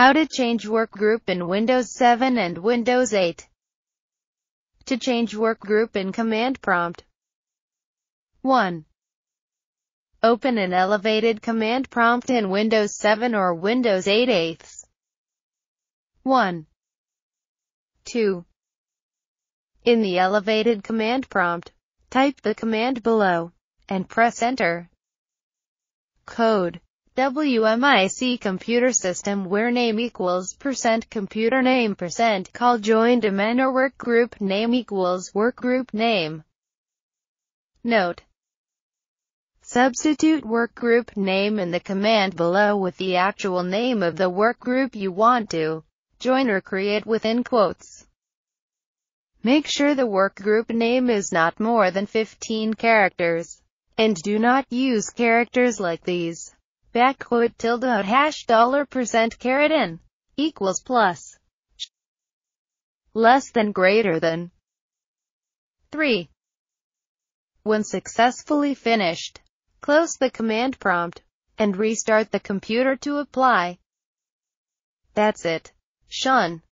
How to change workgroup in Windows 7 and Windows 8. To change workgroup in Command Prompt. 1. Open an elevated command prompt in Windows 7 or Windows 8 eighths. 1. 2. In the elevated command prompt, type the command below, and press enter. Code WMIC computer system where name equals percent computer name percent call join domain or work group name equals work group name. Note. Substitute work group name in the command below with the actual name of the work group you want to join or create within quotes. Make sure the work group name is not more than 15 characters. And do not use characters like these backquote tilde hash dollar percent caret n equals plus less than greater than 3. When successfully finished, close the command prompt and restart the computer to apply. That's it. Shawn.